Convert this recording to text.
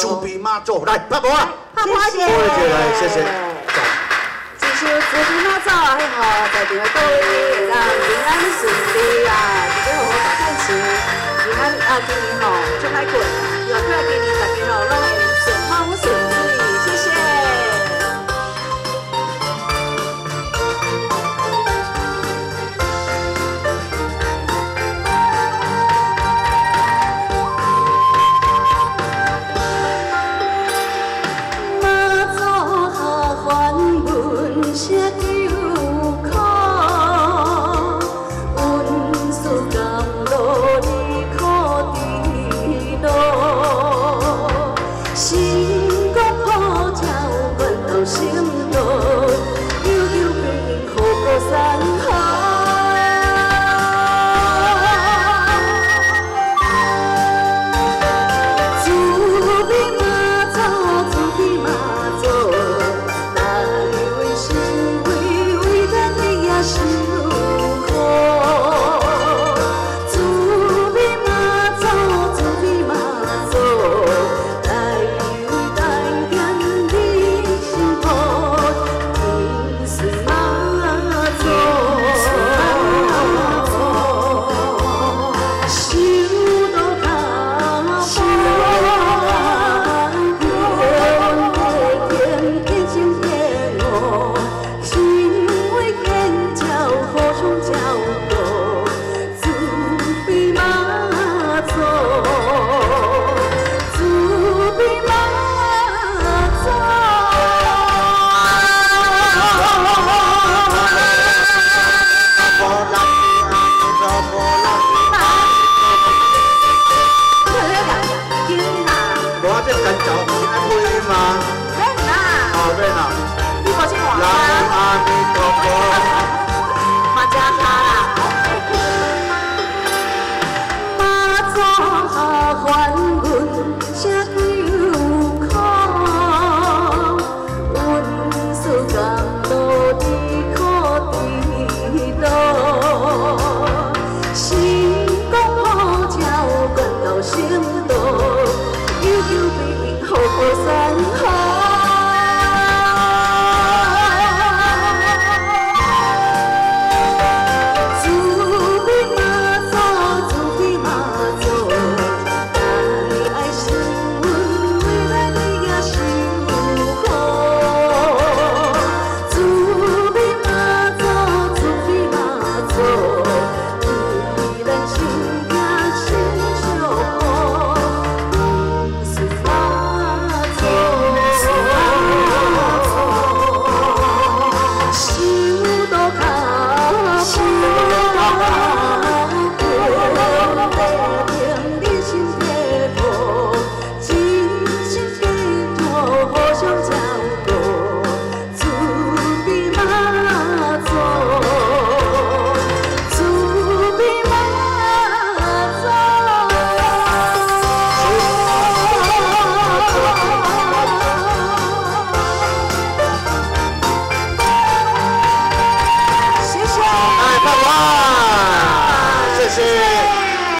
猪鼻妈祖来拍波啊！谢谢。这首猪鼻妈祖，还好在场 başımda 跟酒杯嘛。听唔得啊？哦，咩啊？呢个先黄啊！阿弥陀佛，马扎卡啦。马扎还魂，只有靠。运输甘露的苦地道，心公好，叫滚到心。